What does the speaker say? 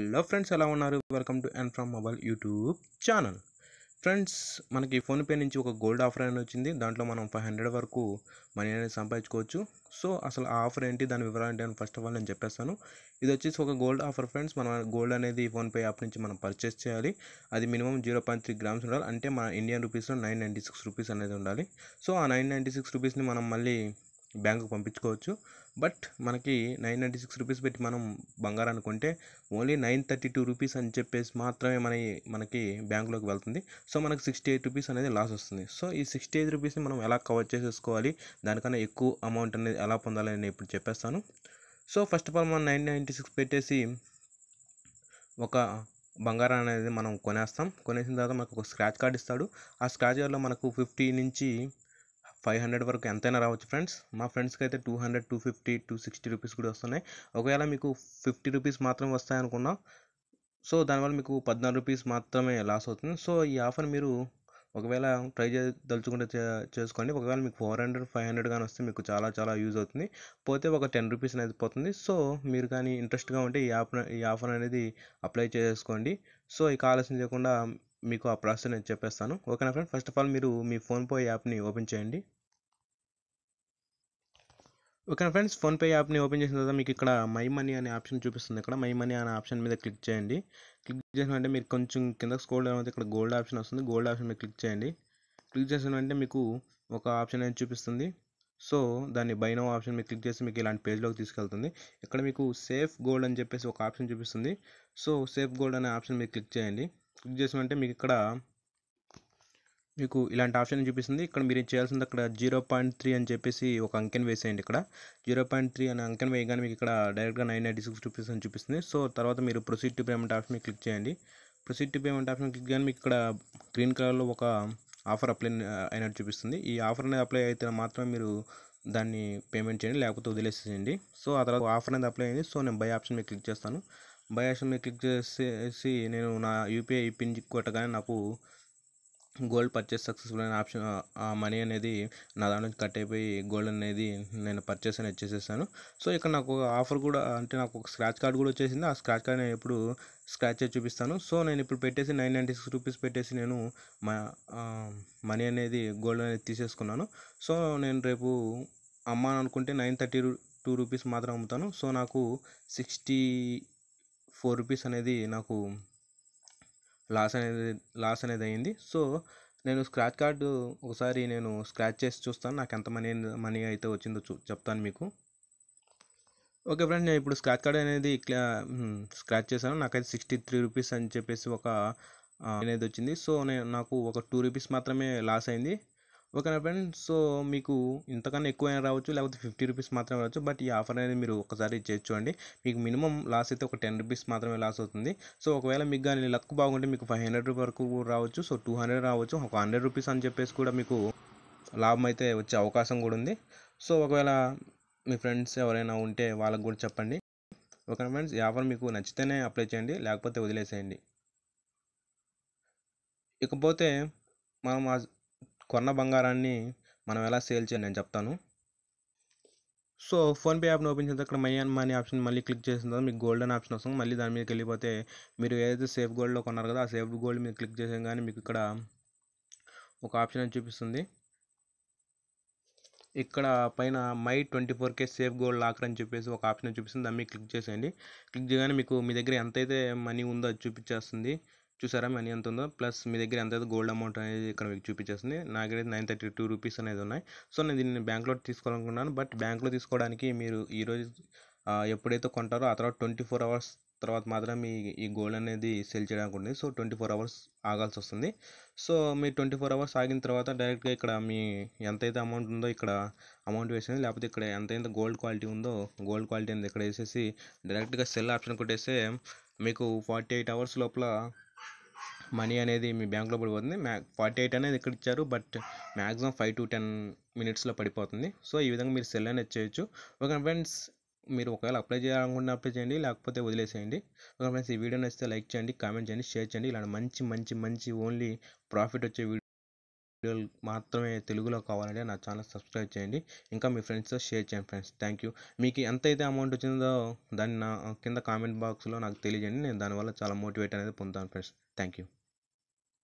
Hello friends ఎలా ఉన్నారు? Welcome to and from mobile YouTube channel. Friends మనకి PhonePe నుంచి ఒక గోల్డ్ ఆఫర్ అనేది వచ్చింది. దాంట్లో మనం ఫైవ్ హండ్రెడ్ వరకు మనీ అనేది సంపాదించుకోవచ్చు. సో అసలు ఆ ఆఫర్ ఏంటి? దాని వివరాలు ఏంటి? అని ఫస్ట్ ఆఫ్ ఆల్ నేను చెప్పేస్తాను. ఇది వచ్చేసి ఒక గోల్డ్ ఆఫర్ ఫ్రెండ్స్. మనం గోల్డ్ అనేది ఫోన్పే యాప్ నుంచి మనం పర్చేస్ చేయాలి. అది minimum zero point three grams ఉండాలి. అంటే మన ఇండియన్ రూపీస్లో నైన్ నైంటీ సిక్స్ రూపీస్ అనేది ఉండాలి. సో ఆ నైన్ నైంటీ సిక్స్ రూపీస్ని మనం మళ్ళీ బ్యాంకుకు పంపించుకోవచ్చు. బట్ మనకి నైన్ నైంటీ సిక్స్ రూపీస్ పెట్టి మనం బంగారాన్ని కొంటే only nine thirty two rupees అని చెప్పేసి మాత్రమే మన మనకి బ్యాంకులోకి వెళ్తుంది. సో మనకి సిక్స్టీ ఎయిట్ రూపీస్ అనేది లాస్ వస్తుంది. సో ఈ సిక్స్టీ ఎయిట్ రూపీస్ని మనం ఎలా కవర్ చేసేసుకోవాలి? దానికన్నా ఎక్కువ అమౌంట్ అనేది ఎలా పొందాలి అని నేను ఇప్పుడు చెప్పేస్తాను. సో ఫస్ట్ ఆఫ్ ఆల్ మనం నైన్ నైంటీ సిక్స్ పెట్టేసి ఒక బంగారం అనేది మనం కొనేస్తాం. కొనేసిన తర్వాత మనకు ఒక స్క్రాచ్ కార్డ్ ఇస్తాడు. ఆ స్క్రాచ్ కార్డ్లో మనకు ఫిఫ్టీ నుంచి ఫైవ్ హండ్రెడ్ వరకు ఎంతైనా రావచ్చు ఫ్రెండ్స్. మా ఫ్రెండ్స్కి అయితే two hundred two fifty two sixty rupees కూడా వస్తున్నాయి. ఒకవేళ మీకు ఫిఫ్టీ రూపీస్ మాత్రం వస్తాయనుకున్నా సో దానివల్ల మీకు పద్నాలుగు రూపీస్ మాత్రమే లాస్ అవుతుంది. సో ఈ ఆఫర్ మీరు ఒకవేళ ట్రై చే తలుచుకుంటే చే- చేసుకోండి. ఒకవేళ మీకు ఫోర్ హండ్రెడ్ ఫైవ్ హండ్రెడ్ కానీ వస్తే మీకు చాలా చాలా యూజ్ అవుతుంది. పోతే ఒక టెన్ రూపీస్ అనేది పోతుంది. సో మీరు కానీ ఇంట్రెస్ట్గా ఉంటే ఈ యాప్ ఈ ఆఫర్ అనేది అప్లై చేసుకోండి. సో ఇక ఆలస్యం చేయకుండా మీకు ఆ ప్రాసెస్ నేను చెప్పేస్తాను. ఓకేనా ఫ్రెండ్ ఫస్ట్ ఆఫ్ ఆల్ మీరు మీ ఫోన్పే యాప్ని ఓపెన్ చేయండి. ఓకే ఫ్రెండ్స్ ఫోన్పే యాప్ని ఓపెన్ చేసిన తర్వాత మీకు ఇక్కడ మై మనీ అనే ఆప్షన్ చూపిస్తుంది. ఇక్కడ మై మనీ అనే ఆప్షన్ మీద క్లిక్ చేయండి. క్లిక్ చేసిన మీరు కొంచెం కింద స్కోల్ అయితే ఇక్కడ గోల్డ్ ఆప్షన్ వస్తుంది. గోల్డ్ ఆప్షన్ మీద క్లిక్ చేయండి. క్లిక్ చేసిన అంటే మీకు ఒక ఆప్షన్ అనేది చూపిస్తుంది. సో దాన్ని బై నో ఆప్షన్ మీద క్లిక్ చేసి మీకు ఇలాంటి పేజ్లోకి తీసుకెళ్తుంది. ఇక్కడ మీకు సేఫ్ గోల్డ్ అని చెప్పేసి ఒక ఆప్షన్ చూపిస్తుంది. సో సేఫ్ గోల్డ్ అనే ఆప్షన్ మీద క్లిక్ చేయండి. క్లిక్ చేసిన అంటే మీకు ఇక్కడ మీకు ఇలాంటి ఆప్షన్ చూపిస్తుంది. ఇక్కడ మీరు చేయాల్సింది అక్కడ జీరో పాయింట్ త్రీ అని చెప్పేసి ఒక అంకెన్ వేసేయండి ఇక్కడ. జీరో పాయింట్ త్రీ అనే అంకెన్ వేయగానే మీకు ఇక్కడ డైరెక్ట్గా నైన్ నైంటీ సిక్స్ రూపీస్ అని చూపిస్తుంది. సో తర్వాత మీరు proceed to payment option click చేయండి. Proceed to payment option click కానీ మీకు ఇక్కడ గ్రీన్ కలర్లో ఒక ఆఫర్ అప్లై అయినట్టు చూపిస్తుంది. ఈ ఆఫర్ అనేది అప్లై అయితే మాత్రమే మీరు దాన్ని పేమెంట్ చేయండి లేకపోతే వదిలేసేయండి సో ఆ తర్వాత ఆఫర్ అనేది అప్లై అయింది. సో నేను బై ఆప్షన్ మీద క్లిక్ చేస్తాను. బై ఆప్షన్ మీద క్లిక్ చేసేసి నేను నా యూపీఐ పిన్ కొట్టగానే నాకు గోల్డ్ పర్చేస్ సక్సెస్ఫుల్ అనే ఆప్షన్ ఆ మనీ అనేది నా దాని నుంచి కట్ అయిపోయి గోల్డ్ అనేది నేను పర్చేస్ అనేది చేసేసాను. సో ఇక్కడ నాకు ఒక ఆఫర్ కూడా అంటే నాకు ఒక స్క్రాచ్ కార్డ్ కూడా వచ్చేసింది. ఆ స్క్రాచ్ కార్డ్ నేను ఎప్పుడు స్క్రాచ్ చేసి చూపిస్తాను. సో నేను ఇప్పుడు పెట్టేసి నైన్ నైంటీ సిక్స్ రూపీస్ పెట్టేసి నేను మా మనీ అనేది గోల్డ్ అనేది తీసేసుకున్నాను. సో నేను రేపు అమ్మాను అనుకుంటే నైన్ థర్టీ టూ రూపీస్ మాత్రం అమ్ముతాను. సో నాకు సిక్స్టీ ఫోర్ రూపీస్ అనేది నాకు లాస్ అనేది లాస్ అనేది అయింది. సో నేను స్క్రాచ్ కార్డు ఒకసారి నేను స్క్రాచ్ చేసి చూస్తాను. నాకు ఎంత మనీ మనీ అయితే వచ్చిందో చూ చెప్తాను మీకు. ఓకే ఫ్రెండ్ నేను ఇప్పుడు స్క్రాచ్ కార్డ్ అనేది ఇట్లా స్క్రాచ్ చేశాను. నాకైతే సిక్స్టీ త్రీ రూపీస్ అని చెప్పేసి ఒక అనేది వచ్చింది. సో నేను నాకు ఒక టూ రూపీస్ మాత్రమే లాస్ అయింది. ఓకేనా ఫ్రెండ్స్ సో మీకు ఇంతకన్నా ఎక్కువైనా రావచ్చు లేకపోతే ఫిఫ్టీ రూపీస్ మాత్రమే రావచ్చు బట్ ఈ ఆఫర్ అనేది మీరు ఒకసారి చేసి చూడండి మీకు మినిమం లాస్ అయితే ఒక టెన్ రూపీస్ మాత్రమే లాస్ అవుతుంది. సో ఒకవేళ మీకు కానీ లక్ బాగుంటే మీకు ఫైవ్ హండ్రెడ్ వరకు రావచ్చు సో టూ హండ్రెడ్ రావచ్చు ఒక హండ్రెడ్ రూపీస్ అని చెప్పేసి కూడా మీకు లాభం అయితే వచ్చే అవకాశం కూడా ఉంది. సో ఒకవేళ మీ ఫ్రెండ్స్ ఎవరైనా ఉంటే వాళ్ళకి కూడా చెప్పండి. ఓకే ఫ్రెండ్స్ ఈ ఆఫర్ మీకు నచ్చితేనే అప్లై చేయండి లేకపోతే వదిలేసేయండి. ఇకపోతే మనం కొన్న బంగారాన్ని మనం ఎలా సేల్ చేయాలి నేను చెప్తాను. సో ఫోన్పే యాప్ని ఓపెన్ చేస్తే అక్కడ మై అండ్ మనీ ఆప్షన్ మళ్ళీ క్లిక్ చేసిన తర్వాత మీకు గోల్డ్ ఆప్షన్ వస్తుంది. మళ్ళీ దాని మీదకి వెళ్ళిపోతే మీరు ఏదైతే సేఫ్ గోల్డ్లో కొన్నారు కదా ఆ సేఫ్ గోల్డ్ మీద క్లిక్ చేసాం కానీ మీకు ఇక్కడ ఒక ఆప్షన్ అని చూపిస్తుంది. ఇక్కడ పైన my twenty four K safe gold locker అని చెప్పేసి ఒక ఆప్షన్ చూపిస్తుంది. దాన్ని క్లిక్ చేసేయండి. క్లిక్ చేయగానే మీకు మీ దగ్గర ఎంతైతే మనీ ఉందో అది చూపించేస్తుంది. చూసారా మనీ ఎంత ఉందో? ప్లస్ మీ దగ్గర ఎంతైతే గోల్డ్ అమౌంట్ అనేది ఇక్కడ మీకు చూపించేస్తుంది. నాకైతే నైన్ థర్టీ టూ రూపీస్ అనేది ఉన్నాయి. సో నేను దీన్ని బ్యాంక్లో తీసుకోవాలనుకున్నాను. బట్ బ్యాంక్లో తీసుకోవడానికి మీరు ఈరోజు ఎప్పుడైతే కొంటారో ఆ తర్వాత ట్వంటీ ఫోర్ అవర్స్ తర్వాత మాత్రం మీ ఈ గోల్డ్ అనేది సెల్ చేయడానికి ఉంటుంది. సో ట్వంటీ ఫోర్ అవర్స్ ఆగాల్సి వస్తుంది. సో మీరు ట్వంటీ ఫోర్ అవర్స్ ఆగిన తర్వాత డైరెక్ట్గా ఇక్కడ మీ ఎంతైతే అమౌంట్ ఉందో ఇక్కడ అమౌంట్ వేసేది లేకపోతే ఇక్కడ ఎంతైతే గోల్డ్ క్వాలిటీ ఉందో గోల్డ్ క్వాలిటీ అనేది ఇక్కడ వేసేసి డైరెక్ట్గా సెల్ ఆప్షన్ కొట్టేస్తే మీకు ఫార్టీ ఎయిట్ అవర్స్ లోపల మనీ అనేది మీ బ్యాంక్లో పడిపోతుంది. మ్యా ఫార్టీ ఎయిట్ అనేది ఇక్కడ ఇచ్చారు. But maximum five to ten మినిట్స్లో పడిపోతుంది. సో ఈ విధంగా మీరు సెల్ అనేది చేయొచ్చు. Okay friends? మీరు ఒకవేళ అప్లై చేయాలనుకుంటే అప్లై చేయండి. లేకపోతే వదిలేసేయండి. Okay friends? ఈ వీడియో నచ్చితే లైక్ చేయండి కామెంట్ చేయండి షేర్ చేయండి. ఇలాంటి మంచి మంచి మంచి ఓన్లీ ప్రాఫిట్ వచ్చే వీడియో వీడియోలు మాత్రమే తెలుగులో కావాలంటే నా ఛానల్ సబ్స్క్రైబ్ చేయండి. ఇంకా మీ ఫ్రెండ్స్తో షేర్ చేయండి ఫ్రెండ్స్ థ్యాంక్ యూ మీకు ఎంత అయితే అమౌంట్ వచ్చిందో దాన్ని నా కింద కామెంట్ బాక్స్లో నాకు తెలియజేయండి. నేను దానివల్ల చాలా మోటివేట్ అనేది పొందుతాను ఫ్రెండ్స్ థ్యాంక్ యూ